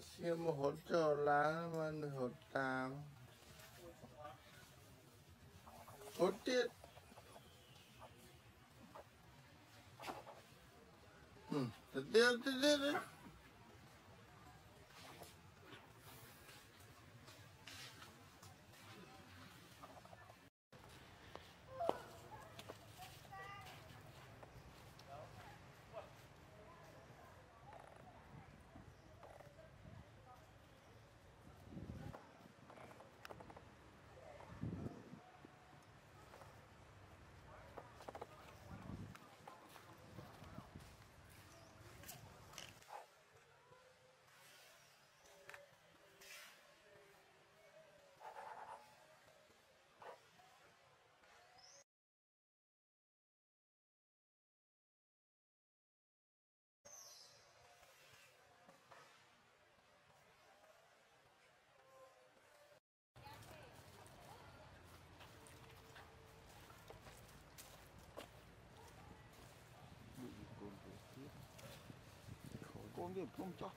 Rồi xem một hỗ lá mà hột tàm hột tiết. Ừ, tiết tiết tiết 装就不用装。